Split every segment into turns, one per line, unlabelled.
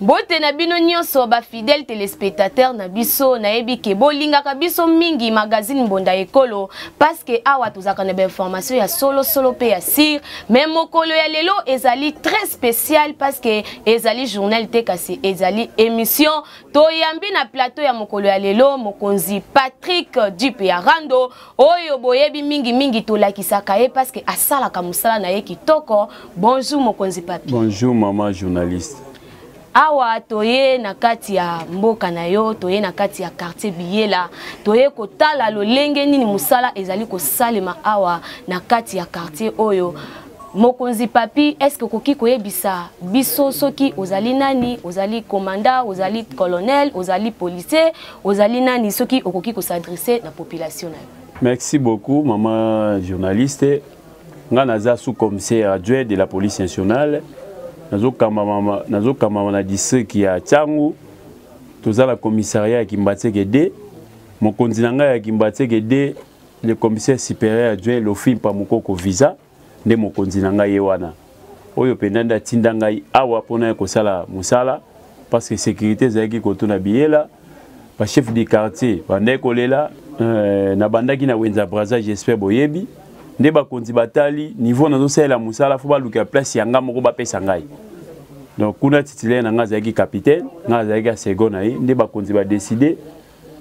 Mbote na bino nyonso ba fidèles telespectateurs na biso nayebi ke bolingaka biso mingi magazine Mbonda Ekolo parce que awa tozalaka na ba information ya solo solo pe ya sir mais mokolo ya lelo ezali très spécial parce que ezali journal te kasi ezali émission toyambi na plateau ya mokolo ya lelo mokonzi Patrick Dupe Arando oyo boyebi mingi mingi tolakisaka ye parce que asalaka musala na ye kitoko bonjour mokonzi papi
bonjour maman journaliste
awa toye na kati ya mboka na yo toye na kati ya quartier biyela toye kotala lolenge nini mosala ezali kosalema awa na kati ya quartier oyo Mokonzi Papi, est-ce que okoki koyebisa biso soki ozali nani, ozali commandant, ozali colonel, ozali policier, ozali nani soki okoki ko s'adresser na population na yo.
Merci beaucoup maman journaliste. Nga naza sous commissaire adjoint de la police nationale. Nazo kamama nazo kamama na district ya Tsangu. Toza na commissariat ya Kimbatseke 2. Mokonzi na ngai ya Kimbatseke 2 le commissaire supérieur adjoint lofimpa mukoko visa nde mokonzi na ngai ye wana oyo mpenza nde atinda ngai awa mpo na kosala mosala parce que sécurité ezalaki kotuna biyela bachef du quartier bandaki kolela euh, nabandaki na wenza braza j'espère boyebi nde bakonzi batali niveau nazosalela mosala fo balukela place ya ngai moko bapesa ngai donc kuna titulaire na ngai azalaki capitaine ngai azalaki ya second na ye nde bakonzi badeside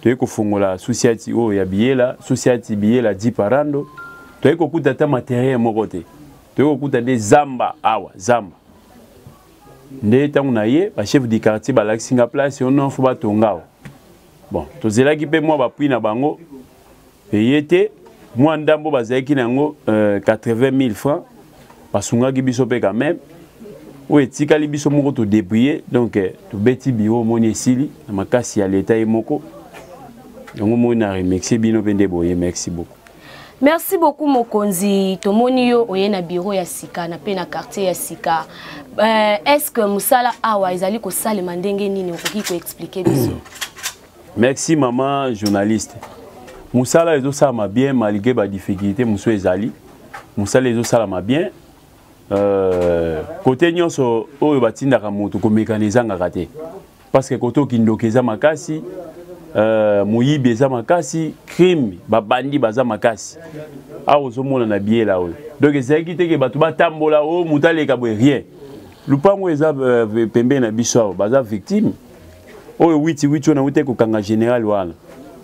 toyei kofongola sociati oyo ya biyela sociati biyela diparando toyei kokuta ata materiel moko te toyei kokuta nde zamba awa zamba nde ntango na ye bachef du quartier balakisi nga place ono fo batonga awa bon tozelaki mpe mwa bapui na bango eye te mwa ndambo bazalaki na yango 80000 euh, francs basungaki biso mpe quand même oyo etikali biso moko todebrie donc euh, tobeti biro omoni esili na makasi ya leta ye moko yango moi na remercie bino mpe nde boye merci beaucoup
merci beaucoup mokonzi tomoni yo oye na biro ya sika na mpe na quartier ya sika euh, est ce que mosala awa ezali kosalema ndenge nini okoki koexplike biso
merci maman journaliste mosala ezosalama bien malgré badifficulté mosusu ezali mosala ezosalama bien euh, kote nyonso oyo batindaka moto komekana ezangaka te parce que kote okindoki eza makasi euh, moyibi eza makasi crime babandi baza makasi awa ozomona na biyela oyo donc ezalaki te ke bato batambola o oh, moto aleka boye rien lupango eza euh, pembeni na biso awa baza victime oyo witi witi oyo nawutaki kokanga général wana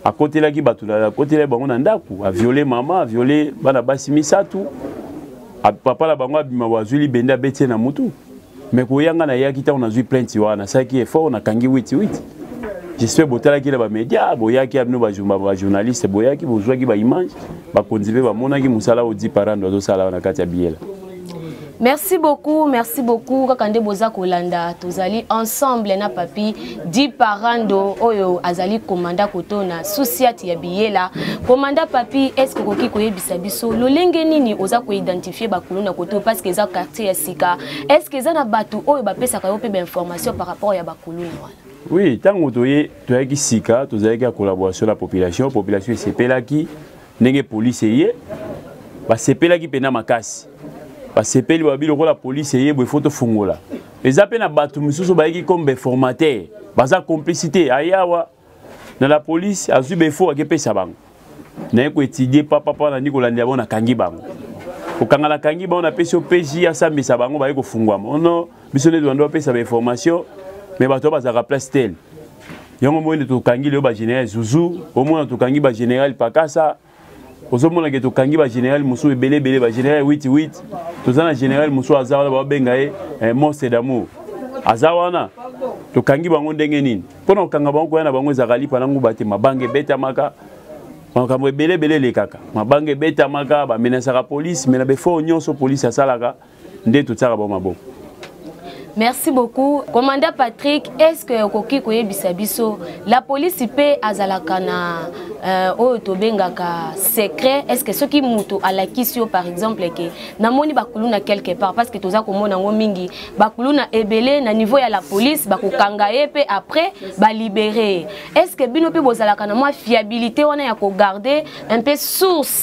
akotelaki bato akotelaki bango na ndako aviole mama aviole bana basi misato papa na bango abima bazwi libende abeti ye na mutu me koyanga nayaki ntango nazwi plainte wana nasalaki effort nakangi witi witi jespere botalaki na bamedia boyaki ya bino bajournaliste boyaki bozwaki baimage bakonzi mpe bamonaki mosala odiparando azosala na kati ya biyela
merci beaucoup merci beaucoup kaka nde boza kolanda tozali ensemble na papi di parando oyo azali komanda koto na susiati ya biyela komanda papi eske okoki koyebisa biso lolenge nini oza koidentifie bakulu na koto parce que eza quartier ya sika eske eza na bato oyo bapesaka yo mpe bainformation par rapport ya bakuluna wana
oui ntango toyaki sika tozalaki ya collaboration na population population esepelaki ndenge polisi eye basepelaki mpenza makasi basepeli babi lokola polisi eye boye fo tofungola eza mpe na bato mosusu bayeki comme beformateur baza complicité ayawa na la polisi azwi befo akepesa bango naye koetidie papapa nandi kolandela bango nakangi bango kokanga nakangi bango napesi yo pj asambisa bango baye kofungwama ono biso nde tolandi bapesa bainformation me bato oyo bazalaka place tele yango moyende tokangi leo bagénéral zuzu omona tokangi bagénéral pakasa ozomona ke tokangi bagénéral mosusu ebele ebele bagénéral 88 toza na général mosusu aza wana baobenga ye eh, monstre d'amour aza wana tokangi bango ndenge nini mpo na kokanga bango koya na bango ezalaka lipa na nguba te mabanga ebetamaka makambo ebele ebele elekaka mabanga ebetamaka bamenasaka polise me na befort nyonso polise asalaka nde totiaka bango maboko
merci beaucoup commanda patrick est ce que okoki koyebisa biso la polisi mpe azalaka na euh, oyo tobengaka secret est ce que soki moto alakisi yo par exemple ke namoni bakuluna quelque part parce que toza komona yango mingi bakuluna ebele na niveau ya la polise bakokanga ye mpe après balibere est ce que bino mpe bozalaka na mwa fiabilité wana ya kogarde un peu source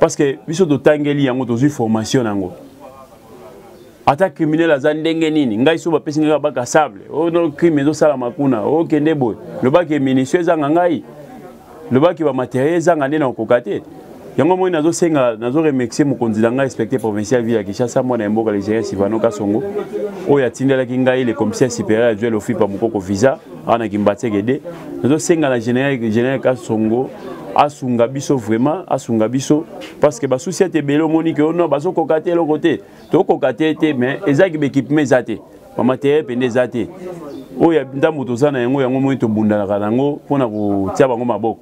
parce que biso totangeli yango tozwi formation na yango ata criminel aza ndenge nini ngai so bapesi ngai kabaka sable o oh, no crime ezosalama kuna okende oh, boye lobaki eminisio ezanga ngai lobaki bamateriel ezanga nde na okoka te yango moi nazosenga nazoremercie mokonzi na ngai inspecteur provincial ville ya kinshasa mwana ya mboka legérien sivano kasongo oyo atindelaki ngai le commissaire supérieur ya duel ofipa mokoko visa awa na kimbatekede tozosenga na general general kasongo asunga biso vraiment asunga biso parce que basusi ete ebele omoni ke ono oh bazokoka te eloko te tokoka te te mais ezalaki baekipema eza te bamateriel mpenza eza te oyo ya ndambo toza na yango yango moni tobundanaka na yango mpo na kotia bango maboko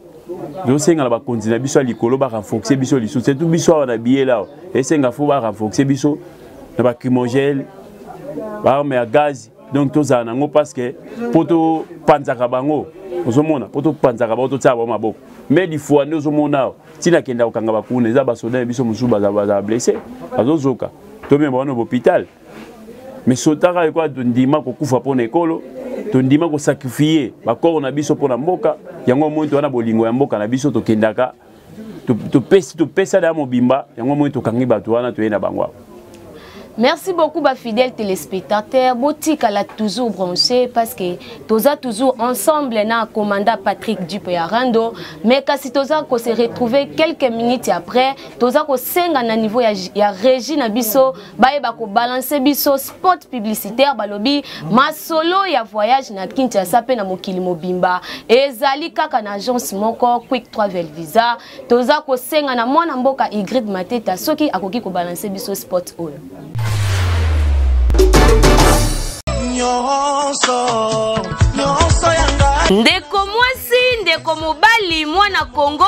tosenga na bakonzi na biso ya likolo barenforce biso lisusu surtout biso awa na biyela awa esenga fo barenforce biso na bacrimogele baarme ya gaze donc tozala na yango parce que mpo topanzaka bango ozomona mpo topanzaka bango totyaka bango maboko mais lifua nde ozomona awa ntina akenda kokanga bakuna eza basoda ya biso mosusu bazala blesse bazozoka tomema wana bopital mais sotaka ekwa tondima kokufa mpo na ekolo tondima kosakrifie bakoro na biso mpo na mboka yango omoni towana bolingo ya mboka na biso tokendaka topesi topesa da mobimba yango moi tokangi bato wana toye na bango
Merci beaucoup ba fidèles téléspectateurs botikala toujours branché parce que toza toujours ensemble na commandant Patrick Dupoyarando mais kasi toza ko se retrouver quelques minutes après toza ko senga na niveau ya, ya régie na biso bayeba kobalanse biso spot publicitaire balobi masolo ya voyage na kinshasa mpe na mokili mobimba ezali kaka na agence moko quick travel visa toza kosenga na mwana mboka igrid mateta soki akoki kobalanse biso spot oyo ndeko mwasi ndeko mobali mwana kongo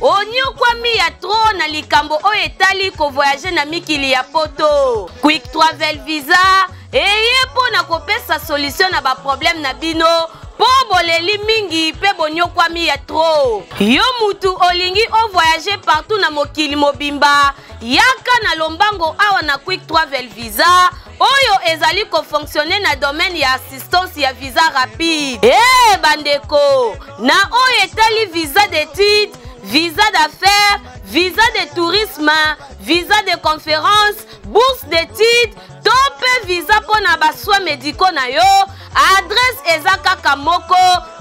onyokwami ya tro na likambo oyo etali kovoyage na mikili ya poto quick travel visa eye mpo na kopesa solution na baproblème na bino mpo boleli mingi mpe bonyokwami ya tro yo mutu olingi ovoyage partout na mokili mobimba yaka na lombango awa na quick travel visa oyo ezali kofonctionne na domaine ya assistance ya visa rapide e hey, bandeko na oyo etali visa d'étude visa d'affaires visa de tourisme visa de conférence bourse d'étude to mpe visa mpo na basoi médicaux na yo adresse eza kaka moko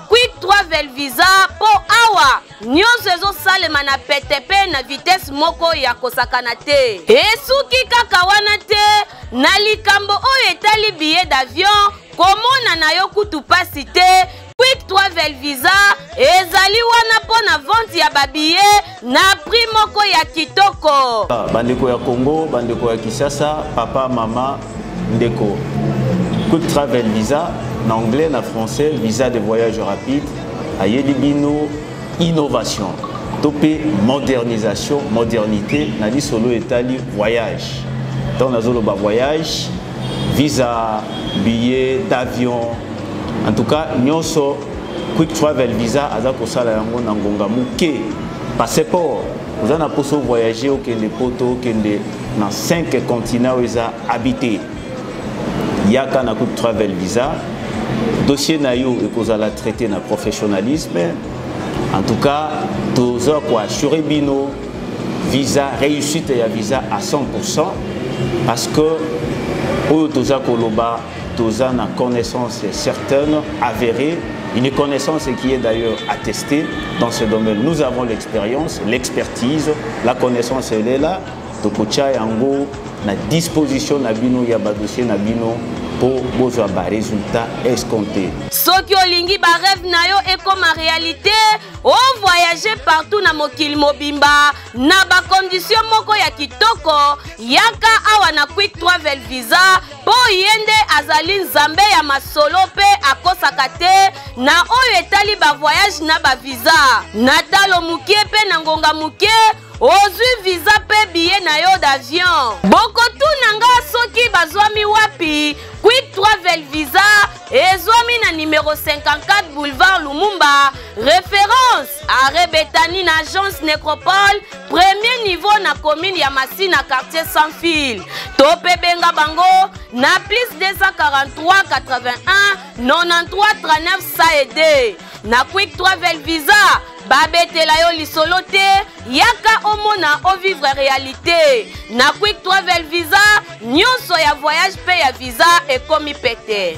quick travel visa mpo awa nyonso ezosalema na pete mpe na vitese moko ya kosakana te esuki kaka wana te na likambo oyo etali billet d'avion komona na yo kutu mpasi te quick travel visa ezali wana mpo na vente ya babiye na prix moko ya kitoko ah,
bandeko ya congo bandeko ya kisasa papa mama Ndeko, quick travel visa, na anglais, na français, visa de voyage rapide, ayebi bino innovation to mpe modernisation modernité na lisolo etali voyage ntango nazoloba voyage visa billet d'avion en tout cas nyonso quick travel visa aza kosala yango na ngonga moke passeport oza na mposa ovoyage okende poto okende na 5 continent oyo eza habité yaka na coup travel visa dossier na yo ekozala traité na professionnalisme en tout cas toza koassure bino visa réussite ya visa à 100 parce que oyo toza koloba toza na connaissance certaine avérée une connaissance qui est d'ailleurs attestée dans ce domaine nous avons l'expérience l'expertise la connaissance elle est là tokotya yango na disposition na bino ya badossier na bino mpo bozwa baresultat escompte
soki olingi bareve na yo ekoma réalité ovoyage partout na mokili mobimba na bakondisio moko ya kitoko yaka awa na quick travel visa mpo ye nde azali nzambe ya masolo mpe akosaka te na oyo etali bavoyage na baviza na talo moke mpe na ngonga moke ozwi visa mpe biye na yo d'avion bokotuna nga soki bazwami wapi quick travel visa ezwami na numero 54 boulevard lumumba référence arret betani na agence necropole premier niveau na commune ya masina quartier sans fil to mpe benga bango na plus 243 81 93 39 saede na quick travel visa babetela yo lisolo te yaka omona ovivre réalité na quick travel visa nyonso ya voyage mpe ya visa ekomi pete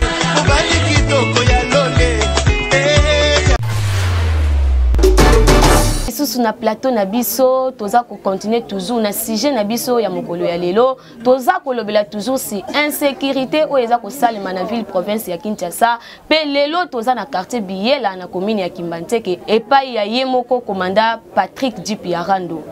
lisusu na plateau na biso toza kocontinue toujours na sujet na biso ya mokolo ya lelo toza kolobela toujours si insécurité oyo eza kosalema na ville province ya kinshasa mpe lelo toza na quartier biyela na commune ya kimbanseke epai ya ye moko komanda patrick jipi arando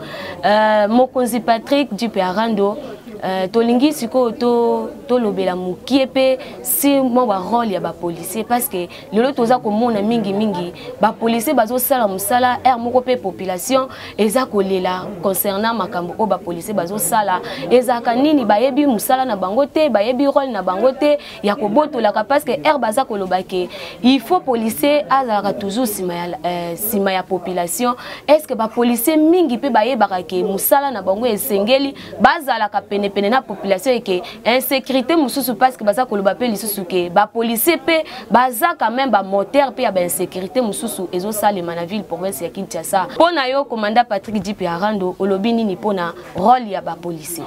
euh, mokonzi patrick jipi arando Euh, tolingi sikoyo tolobela to mokie mpe si mwa barole ya bapolicier parce que lelo toza komona mingimingi bapolisier bazosala mosala r moko mpe population eza kolela concernant makambo oyo bapolisier bazosala ezalaka nini bayebi mosala na bango te bayebi role na bango te ya kobotolaka parce que r baza koloba ke il faut policier azalaka toujours nsima ya, eh, sima ya population est ce que bapolisier mingi mpe bayebaka ke mosala na bango esengeli bazalaka penepene na population eke insécurité mosusu parce que baza koloba mpe lisusu ke bapolicier mpe baza quand même bamoteur mpe ya bainsécurité mosusu ezosalema na ville province ya kinshasa mpo na yo commanda patrick jipe arando olobi nini mpo na role ya bapolicier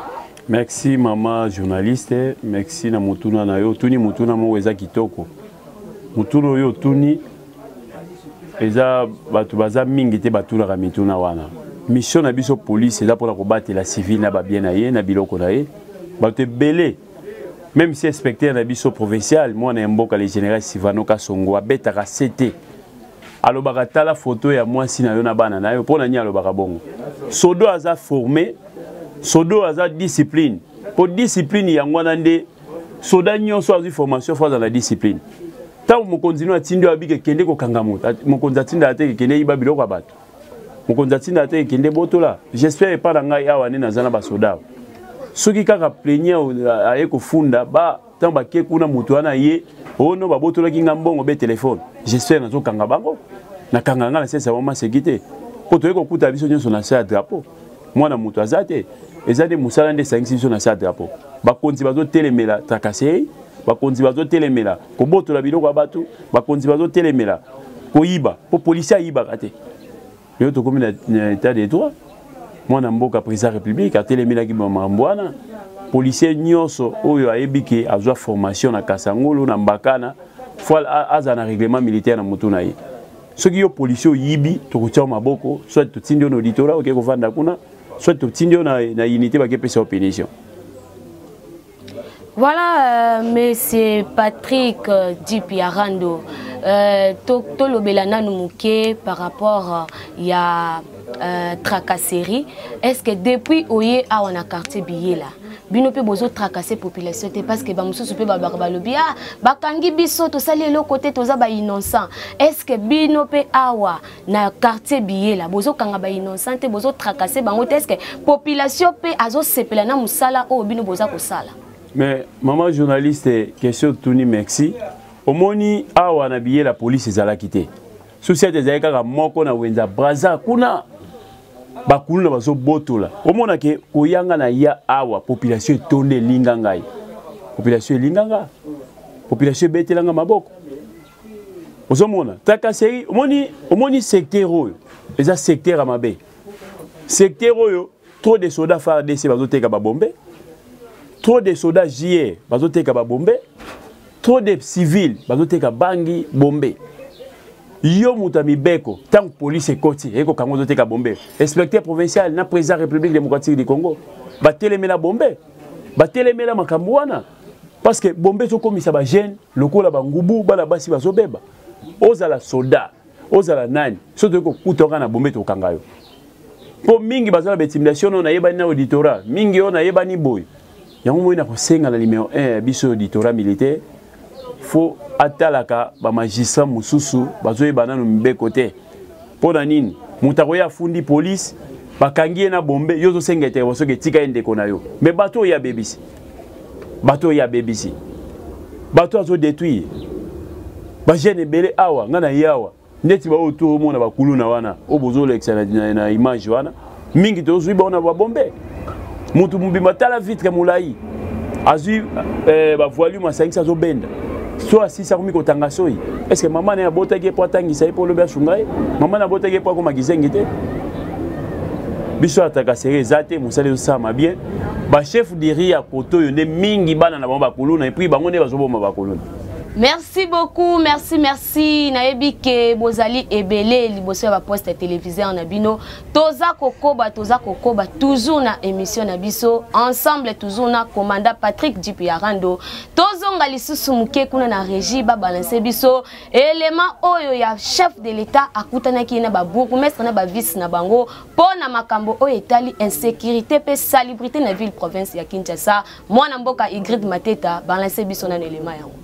merci mama journaliste merci na motuna na yo otuni motuna moko eza kitoko motuna oyo otuni eza bato baza mingi te batunaka mituna wana mission na biso polise eza mpona kobatela civile na babie na ye na biloko na ye bato ebele meme si inspecteur na biso provincial mwana ya mboka le général sivano kasongo abetaka sete alobaka tala foto ya mwasi na yo na bana na yo mpo na nini alobaka bongo sodo aza forme sodo aza discipline mpo discipline yango wana nde soda nyonso azwi formation fo aza na discipline ntango mokonzi no atindi oyo abike kende kokanga moto mokonzi atindaka te kekende eyiba biloko ya bato mokonzi atindaka te kekende botola j'espère epai na ngai awa nde naza na basoda awa soki kaka plenier aye kofunda ba ntango bake kuna moto wana ye ono oh babotolaki ngai mbongo be telefone j'espère nazokanga bango nakanga ngai na sesa wama seki te mpo toyei kokuta biso nyonso na se ya drapeau mwana moto aza te eza nde mosala nde esangisi biso na sa drapo bakonzi bazotelemela trakasei bakonzi bazotelemela kobotola biloko ya bato bakonzi bazotelemela koyiba mpo polisi ayibaka te lelo tokomi na etat de droit mwana mboka président république atelemelaki makambo wana policier nyonso oyo ayebi ke azwa formation na kasangulu na mbakana fo azala na règlement militaire na motu na ye soki yo policier oyibi tokotia maboko soit totindi yo na auditora oke kovanda kuna soit totindi yo na, na unité bakepesa yo punition
Voilà, euh, Monsieur Patrick euh, Dipiarando, euh, tolobela to nanu muke par rapport euh, ya Euh, tracasserie est ce que depuis oye awa na quartier biyela bino mpe bozo tracasse population te parce que bamosusu mpe balobaka balobi ah bakangi biso tosali eloko te toza bainnocent est ce que bino mpe awa na quartier biyela bozokanga bainnocent te bozo tracasse bango te est ce que population mpe azosepela na mosala oyo bino boza kosala
mais mama journaliste question tuni merci omoni awa na biyela polise ezalaki te societe ezali kaka moko na wenza braza kuna bakuluna bazobotola omona ke koyanga na ya awa population etonde elinga ngai population elinga nga population ebetela nga maboko ozomona trakaseri omoni, omoni secteur oyo eza secteur ya mabe secteur oyo trop de soda fardc bazoteka babombe trop de soda jie bazoteka babombe trop de civil bazoteka bangi bombe yo moto ya mibeko ntango polise ekoti ekokanga ozoteka bombe inspecteur provincial na président république démocratique du congo batelemela bombe batelemela makambo wana parce que bombe ezokomisa bajeune lokola bangubu bana basi bazobeba ozala soda ozala nani soki toyei kokuta oka na bombe tokanga yo mpo mingi baza na baintimidation oyo nayebani na auditorat mingi oyo nayebani boye yango moi nakosenga na numero 1 ya biso ya auditorat militaire fo atalaka bamagistrat mosusu bazoyeba nano mibeko te mpo na nini moto akoya afundi polise bakangi ye na bombe yo ozosenga eterevo soki etika ye ndeko na yo me bato oyo abebisi bato oyo abebisi bato oyo azodetruire bajeune ebele awa ngai na ye awa ndeti baoyo to omona bakuluna wana oyo bozolekisa na, na, na image wana mingi tozwi bango na babombe motu mobimba tala vitre molai azwi eh, bavoilume asangisi azobenda so asisi akomi kotanga soi estce mama na ye abotaki ye mpo atangisa ye mpo olobi asunga ye mama na abotaki ye mpo akoma kizengi te biso ataka sere eza te mosala ezosalama bien bachef de riz ya koto oyo nde mingi bana na bango bakuluna epuis bango nde bazoboma bakuluna
merci beaucoup merci merci nayebi ke bozali ebele liboso ya baposte ya téléviseur na bino toza kokoba toza kokoba toujours na émission na biso ensemble toujours na commanda patrick jip ya rando tozonga lisusu moke kuna na régie babalanse biso élément oyo ya chef de l'état akutanaki ye na babourgmestre na bavice na bango mpo na makambo oyo etali insecurité mpe salubrité na ville province ya kinshasa mwana mboka igrid mateta balanse biso na elema yango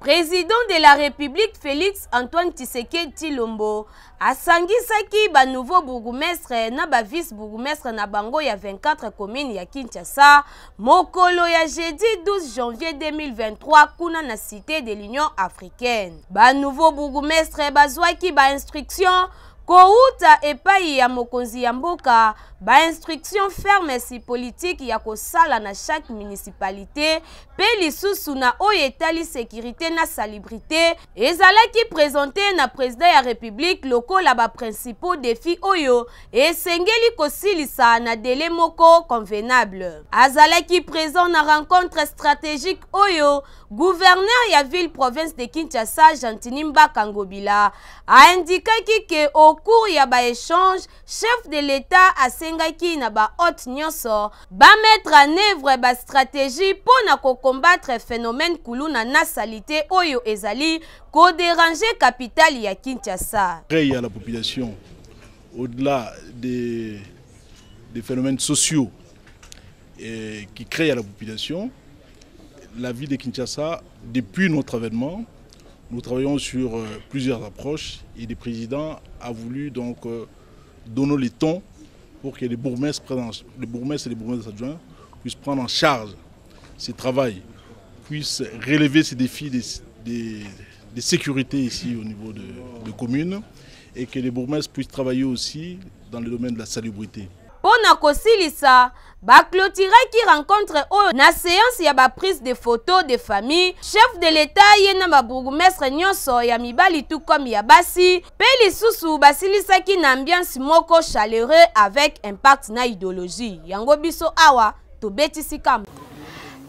président de la république félix antoine tshisekedi tshilombo asangisaki banouveau bourgoumestre na bavice bourgoumestre na bango ya 24 commune ya kinshasa mokolo ya jeudi 12 janvier 2023 kuna na cité de l'union africaine banouveau bourgmestre bazwaki bainstruction kowuta epai ya mokonzi ya mboka bainstruction fermes politike ya kosala na chaque municipalité mpe lisusu na oyo etali sekirite na salibrite ezalaki presente na president ya republique lokola ba principaux defis oyo esengeli kosilisa na dele moko convenable azalaki present na rencontre stratégique oyo gouverneur ya ville province de kinshasa gentini mbaka ngobila aindikaki ke au cours ya baéchange chef de l'Etat asengaki na ba hôtes nyonso ba mettre en œuvre ba stratégies mpo na ko combattre phénomène kuluna na salite oyo ezali ko déranger capitale ya Kinshasa.
Près ya la population au-delà des, des phénomènes sociaux eh, qui créent à la population, la vie de Kinshasa, depuis notre événement, nous travaillons sur euh, plusieurs approches et le président a voulu donc euh, donner le temps pour que les bourgmestres, et les bourgmestres adjoints puissent prendre en charge ces travail, puissent relever ces défis de sécurité ici au niveau de, communes Et que les bourgmestres puissent travailler aussi dans le domaine de la salubrité.
Pour na kosilisa, ba clôturaki rencontre oyo na séance ya ba prise de photos de famille, chef de l'État ye na ba bourgmestre nyonso ya mibali tout comme ya basi, pe lisusu basilisaki na ambiance moko chaleureux avec impact na idologie. Yango biso awa tobetisi kambo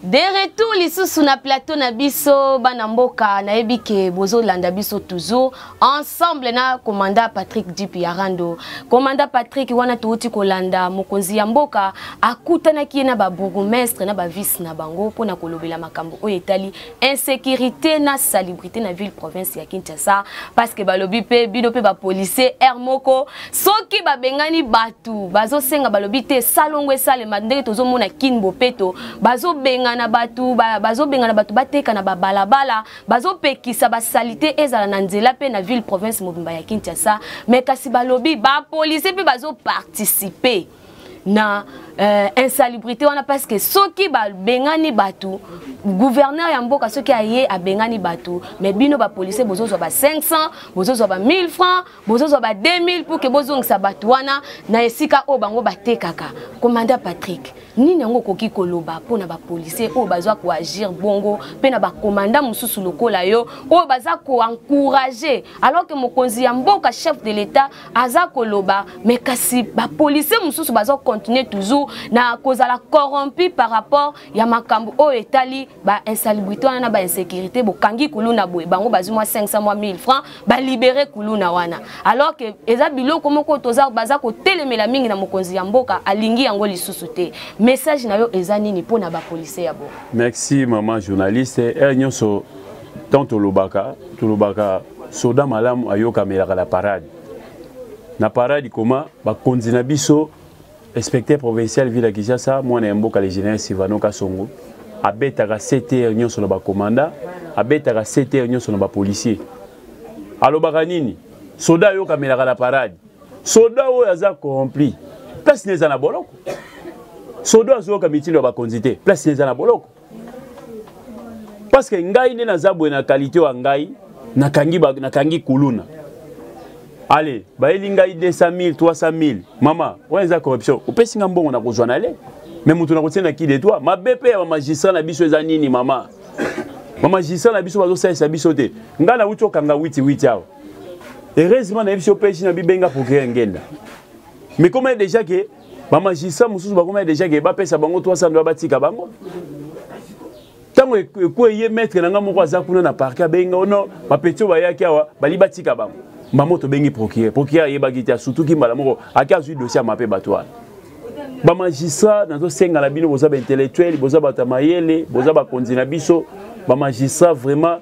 de retour lisusu na plateau na biso bana mboka nayebi ke bozolanda biso toujours ensemble na commanda patrick dip ya rando commanda patrick wana touti kolanda mokonzi ya mboka akutanaki ye na babourgoumestre na bavice na bango mpo na kolobela makambo oyo etali insécurité na salubrité na ville province ya Kinshasa parce que balobi pe bino pe ba policier air moko soki babengani batu bazosenga balobi te salongo esalema ndenge tozomona kin bopeto bazobengana batu bazobengana batu bateka na babalabala bazopekisa basalite ezala na nzela pe na ville province mobimba ya Kinshasa mais kasi balobi ba policier pe bazoparticiper na euh, insalubrité wana parce que soki babengani bato gouverneur ya mboka soki aye abengani bato mais bino bapolicier bozozwa ba 500 bozozwa ba 1000 francs bozozwa ba 2000 pour que bozongisa bato wana na esika oyo bango batekaka commanda patrick nini yango okoki koloba mpo na bapolicier oyo baza koagir bongo mpe na bakomanda mosusu lokola yo oyo baza koencourage alors que mokonzi ya mboka chef de l'etat aza koloba mais kasi bapolisier mosusu bazo continuer toujours na kozala corrompu par rapport ya makambo oyo etali bainsalubrité wana na bainsécurité bokangi kuluna boye bango bazwi mwa 500 mwa 1000 francs balibere kuluna wana alors que eza biloko moko toza baza kotelemela mingi na mokonzi ya mboka alingi yango lisusu te message na yo eza nini mpo na bapolisier ya bo
merci maman journaliste heure nyonso tant tolobaka tolobaka soda malamu ayokamelaka la parade na parade koma bakonzi na biso inspecteur provincial ville ya kinshasa mwana ya mboka le général sivano kasongo abetaka ctr nyonso na bakomanda abetaka ctr nyonso na bapolicier alobaka nini soda ayokamelaka la parade soda oyo aza corrompli place na eza na boloko soda azoyoka mitindo ya bakonzi te place na eza na boloko parce que ngai nde naza boye na qualité wa ngai nakangi nakangi kuluna ale bayeli ngai 200 000 300 000 mama wana eza corruption opesi ngai mbongo nakozwa na le me moto nakotia na kide toi mabe mpe ya bamagistrat na biso eza nini mama bamagistrat na biso bazosalisa biso te ngai nauti okanga witi witi awa heureusement nayebi si opeji na bibenga procureur ngenda mais comme déjà ke bamagistrat mosusu bakomaki deja ke bapesa bango 300 dola batika bango ntango ekwe ye maître na ngai moko aza kuna na parke abengi o oh non bapeti oyo bayaki awa bali batika bango mbamo tobengi procureur procureur ayebaki te asutuki mbala moko ake azwi dossier ya mape bato wana bamagistrat nazosenga na bino boza baintellectuel boza bato ya mayele boza bakonzi na biso bamagistrat vraiment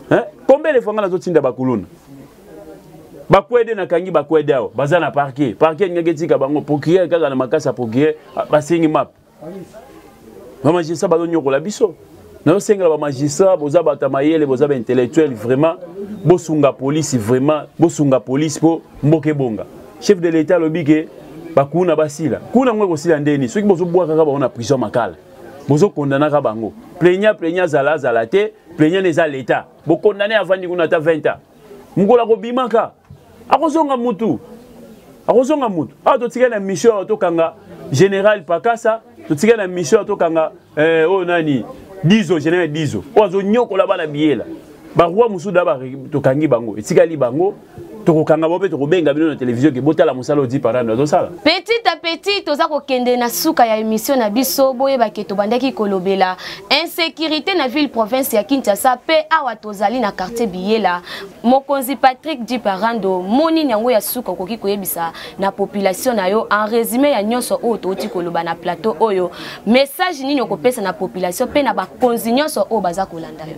hein combien de fois nga nazotinda bakuluna bakwede nakangi bakwede awa baza na parquet parquet alingaki etika bango procureur kaka na makasi ya procureur ah, basengi map bamagistrat bazonyokola biso nazosengela bamagistrat boza bato ya mayele boza baintellectuel vraiment bosunga polisi vraiment bosunga polisi mpo mboka ebonga chef de l'état alobi ke bakuna basila kuna yango ekosila ndeni soki bozobwakaka bango na prison makala bozokondanaka bango plenia plenia azala azala te plaignant eza leta bokondane avandi kuna ata 20 ans mokolo akobimaka akozonga mutu akozonga mutu awa totikali na mission awa tokanga général pakasa totikali na mission awa tokanga eh, oyo oh, nani dizo général dizo oyo azonyokola bana biyela baroi mosusu da tokangi bango etikali bango tokokanga bo mpe tokobenga bino na televizio ke botala mosala odi parando azosala
petit à petit toza kokende na suka ya émission na biso boyeba ke tobandaki kolobela insécurité na ville province ya kinshasa mpe awa tozali na quartier biyela mokonzi patrick di parando monini yango ya suka okoki koyebisa na population na yo en résumé ya nyonso oyo touti koloba na plateau oyo message nini okopesa na population mpe na bakonzi nyonso oyo baza kolanda yo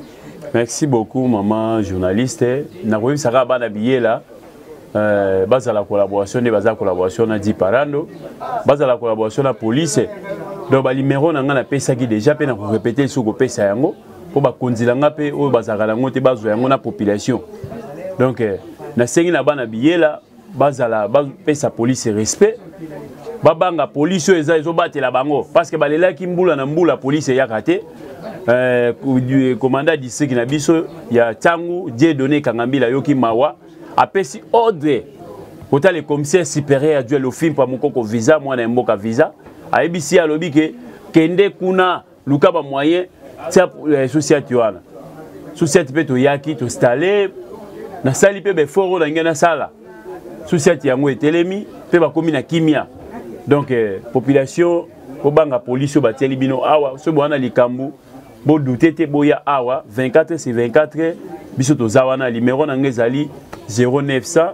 Merci beaucoup maman journaliste. Nakoyebisa kaka bana biyela euh, bazala collaboration nde baza collaboration na diparando bazala collaboration na police donc balimero na ngai napesaki déjà mpe nakorepete lisusu kopesa yango mpo bakonzi na ngai mpe oyo bazalaka na yango te bazwa yango na population donc euh, nasengi na bana biyela bazala bapesa polise respect babanga polise oyo eza ezobatela bango parce que balelaki mbula na mbula polise eyaka te eh, komanda ya distrike na biso ya ntango die donne kangambila ayoki mawa apesi ordre kota le commissaire supérieur ya duel ofimpa mokoko visa mwana ya mboka visa ayebisi ye alobi ke kende kuna luka ba moyen tia eh, sociate wana sociate mpe toyaki toinstalle nasali mpe baeffort oyo nange nasala sociate yango etelemi mpe bakomi na kimia donc eh, population bobanga polisi oyo batieli bino awa soki bowana likambo bodute te boya awa 24 se 24 biso toza wana limero na ngai ezali 0900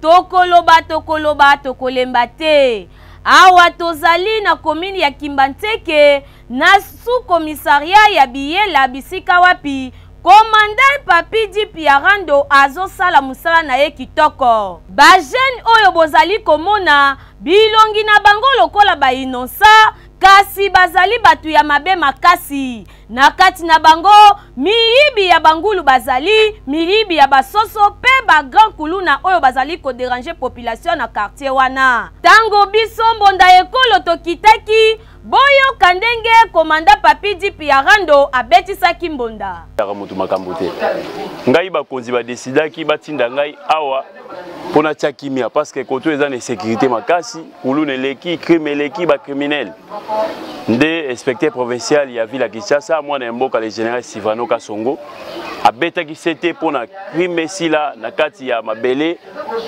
Tokoloba, tokoloba, tokolemba te. Awa tozali na komini ya Kimbanteke na sous-commissariat ya Biyela bisika wapi Commandant Papi Jeep ya Rando azosala mosala na ye kitoko. Ba jeunes oyo bozali komona bilongi na bango lokola ba innonsa kasi bazali bato ya mabe makasi. Na kati na bango, miyibi ya bangulu bazali, miyibi ya basoso mpe ba grand kuluna oyo bazali koderange population na quartier wana. Tango biso mbonda ekolo tokitaki, boyoka ndenge komanda Papi Dip ya Rando abetisaki mbonda.
Taka moto makambo te. Ngai bakonzi badesidaki batinda ngai awa mpo natia kimia parce que koto eza na insecurite makasi. kuluna eleki crime eleki ba criminel nde inspecteur provincial ya ville ya kinshasa mwana ya mboka le général sivano kasongo abetaki sete mpo na crime esila na kati ya mabele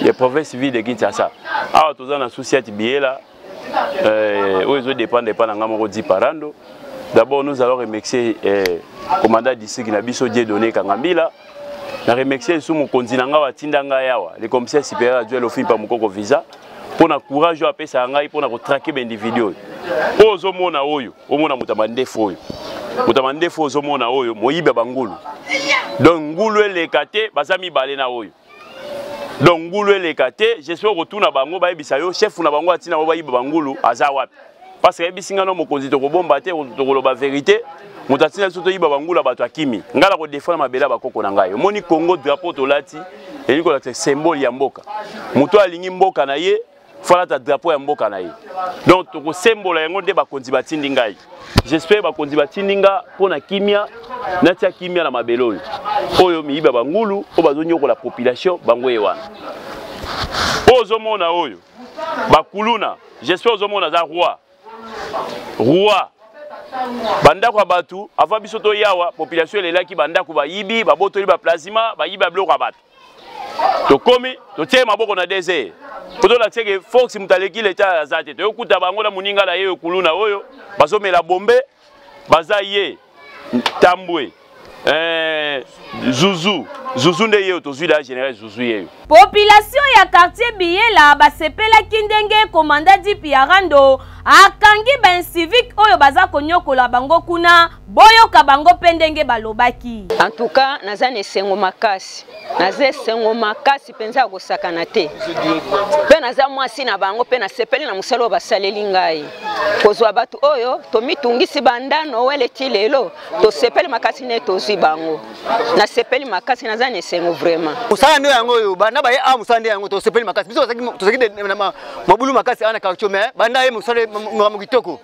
ya province ville de kinshasa awa toza na susiati biyela euh, oyo ezodependre epai na ngai moko di parando d'abord nous allons remercier eh, commandant district na biso dieu donné kangambila na remercie lisusu mokonzi na ngai oyo atinda ngai awa le commissaire supérieur adjoint lofipa mokoko visa mpo na courage oyo apesaka ngai mpo na kotrake baindividu oyo oyo ozomona oyo omona moto ya mandefu oyo moto ya mandefu oyo ozomona oyo moyibi ya bangulu donc ngulu eleka te baza mibale na oyo donc ngulu eleka te j'espère okotuna bango bayebisa yo chef na bango atina bango bayiba bangulu aza wapi parce que ayebisi ngai na mokonzi tokobomba te tokoloba verité moto atina biso toyiba bangula bato akimi ngai na kodefendre mabele ya bakoko na ngai omoni congo drapeau tolati elingi kolakisa symbole ya mboka moto alingi mboka na ye falata drapeau ya mboka na ye donc tokosembola yango nde bakonzi batindi ngai j'espère bakonzi batindi nga mpo na kimia natia kimia na mabele oyo oyo miyibi ya bangulu oyo bazonyokola population bango ye wana oyo ozomona oyo bakuluna j'espère ozomona aza roi roi bandako ya bato avant biso toyawa population elelaki bandako bayibi babotoli baplasima bayibi ya biloko ya bato tokomi totie maboko na dese po tolakisa ke fox moto aleki leta aza te toyokuta bango na moninga na ye okuluna oyo bazomela bombe baza ye tambwe eh, zuzu zuzu nde yeyo tozwi la général zuzu yeyo
population ya quartier biyela basepelaki ndenge komanda dipi ya rando akangi baincivique oyo baza konyokola bango kuna boyoka bango mpe ndenge balobaki
en tout cas naza na esengo makasi naza esengo makasi mpenza ya kosakana te mpe naza mwasi na bango mpe nasepeli na mosala oyo basaleli ngai kozwa bato oyo tomitungisi banda noel eti lelo tosepeli makasi nde tozwi bango nasepeli makasi naza na esengo vraiment
mosala nde yango oyo banda baye awa mosala nde yango tosepeli makasi biso tozalaki mabulu makasi awa na kartio mai banda ye mosala makambo kitoko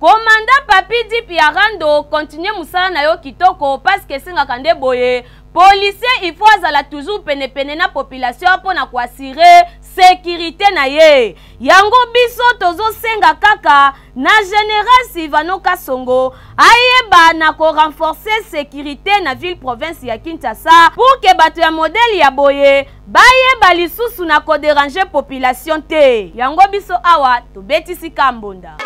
komanda papi dip ya rando continue mosala na yo kitoko paske esengaka nde boye Policier il faut azala toujours pene pene na population mpo na koassure sekirite na ye yango biso tozosenga kaka na general silvano kasongo ayeba na korenforce sekirite na ville province ya kinshasa pour ke bato ya modele ya boye Bayeba lisusu na ko deranger population te. Yango biso awa tobetisi ka mbonda.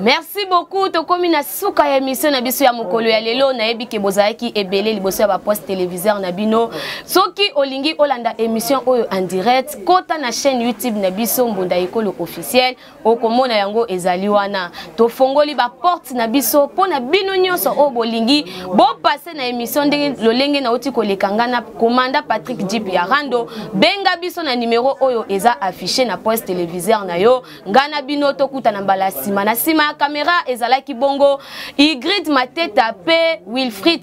merci beaucoup tokomi na suka ya émission na biso ya mokolo ya lelo nayebi ke bozalaki ebele liboso ya baposte téléviseur na bino soki olingi olanda émission oyo en direct kota na chaîne youtube na biso mbunda ekolo officiel okomona yango ezali wana tofongoli baporte na biso mpo na bino nyonso oyo bolingi bopase na émission ndenge lolenge nauti koleka ngai na komanda patrick jip ya rando benga biso na nimero oyo eza affiche na poste téléviseur na yo ngai na bino tokutana mbala nsima na nsima ya kamera ezalaki bongo igrid mateta mpe wilfrid